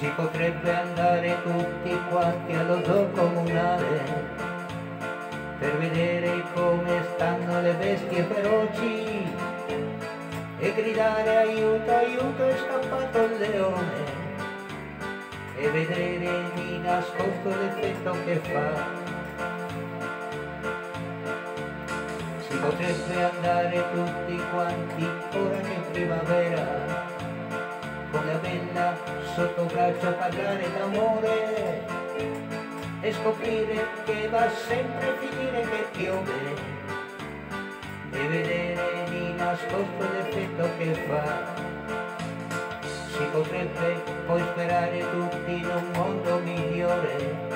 Si potrebbe andare tutti quanti allo zoo comunale per vedere come stanno le bestie feroci e gridare aiuto, aiuto, è scappato il leone e vedere di nascosto l'effetto che fa. Si potrebbe andare tutti quanti ora che è primavera con la bella sotto braccio a parlare d'amore e scoprire che va sempre a finire che piove. E vedere di nascosto l'effetto che fa. Si potrebbe poi sperare tutti in un mondo migliore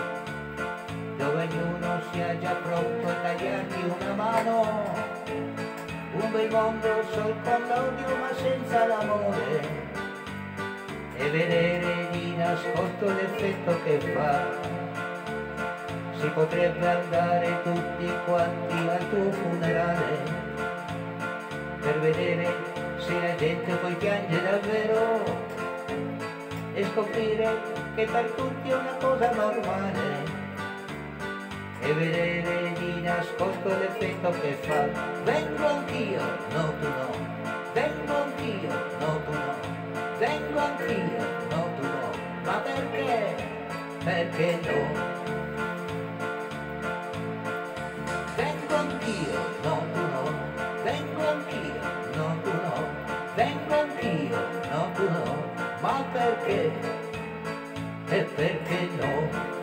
dove ognuno sia già pronto a tagliarti una mano. Un bel mondo sol con l'odio ma senza l'amore. E vedere nascosto l'effetto che fa. Si potrebbe andare tutti quanti al tuo funerale per vedere se la gente poi piange davvero e scoprire che per tutti è una cosa normale e vedere di nascosto l'effetto che fa. Vengo anch'io, no tu no. Vengo anch'io, no tu no. Vengo anch'io, perché no? vengo anch'io, no tu no vengo anch'io, no tu no vengo anch'io, no tu no ma perché? E perché no?